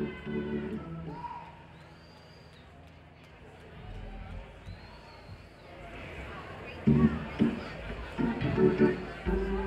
Thank you.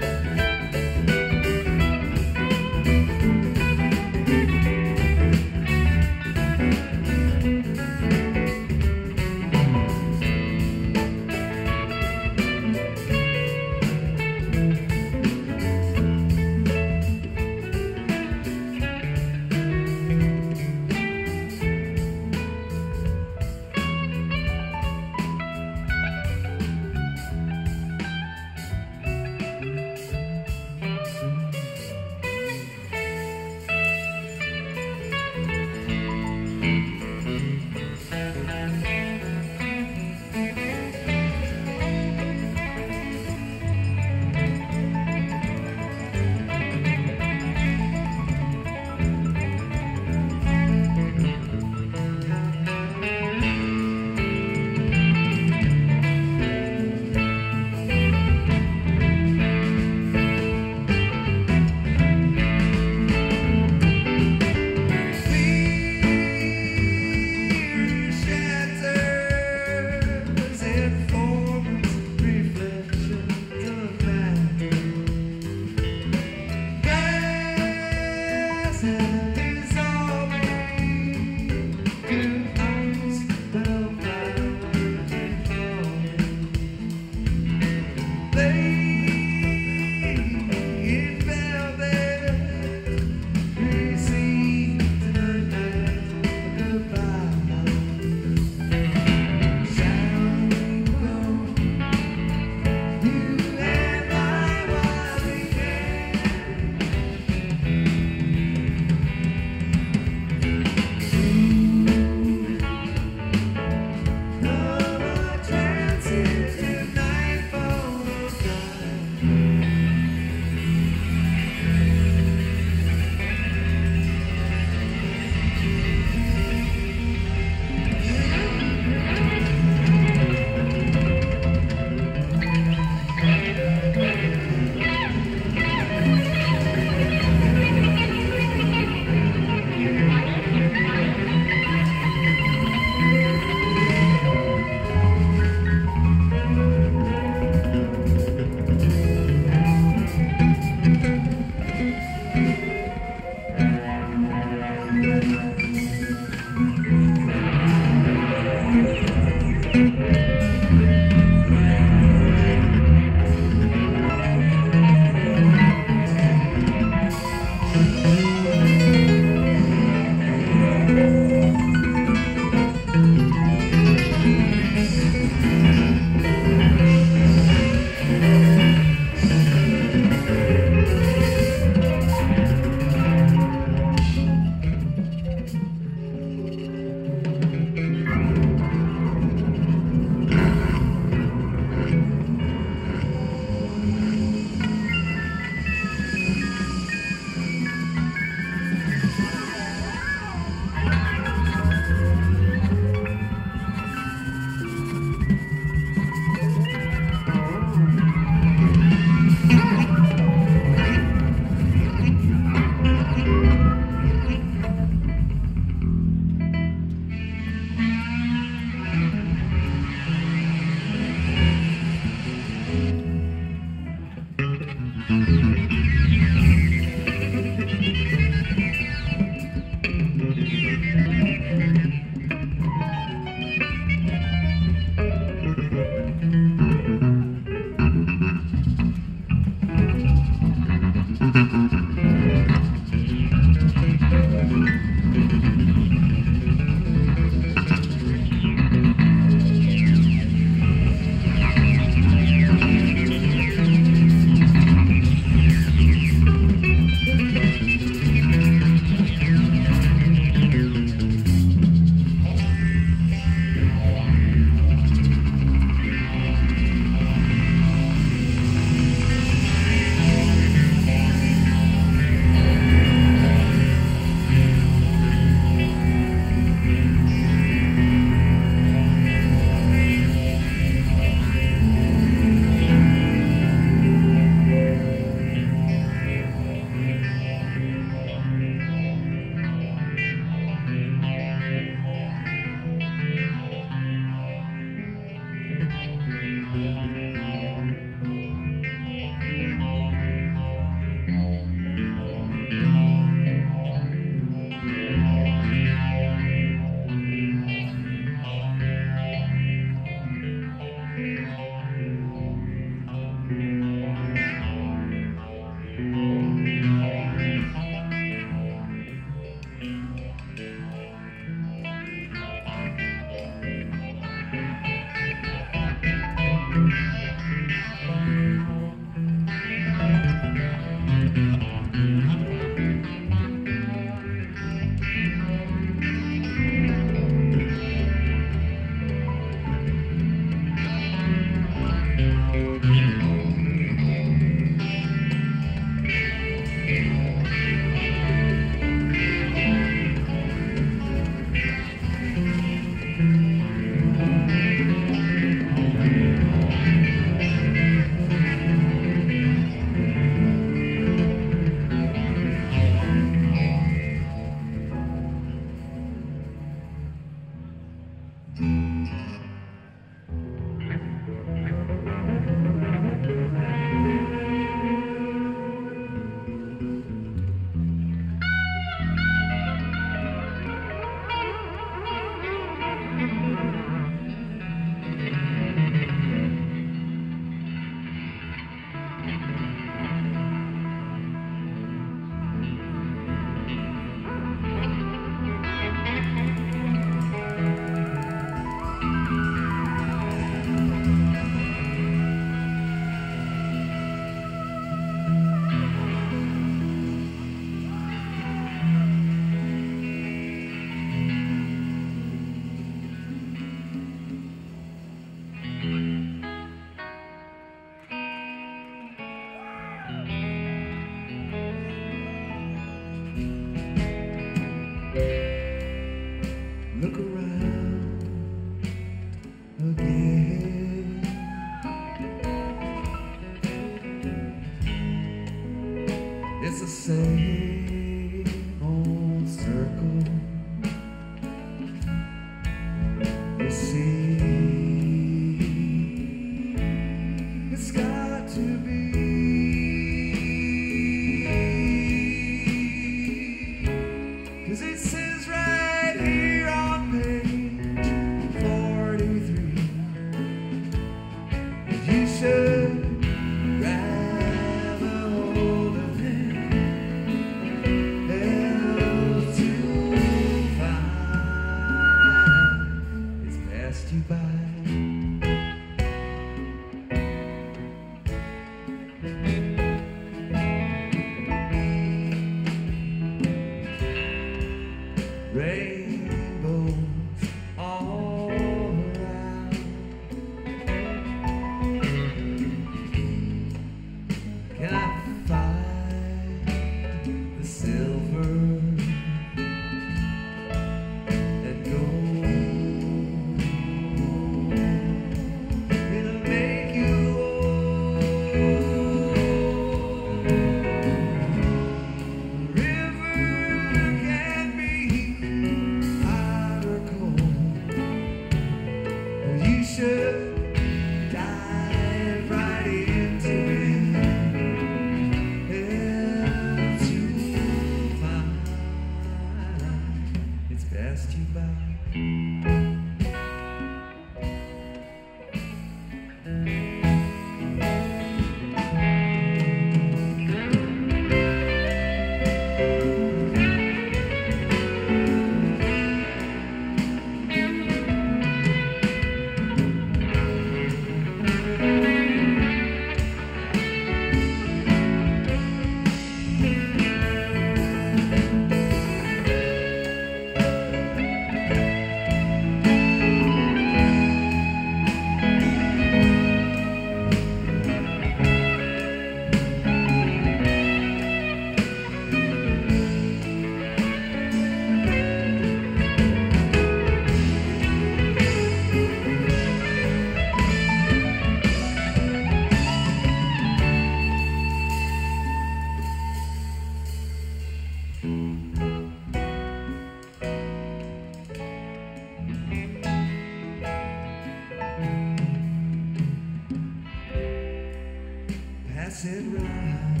pass it right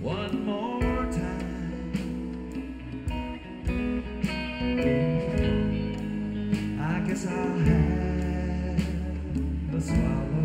one more time. I guess I'll have a swallow.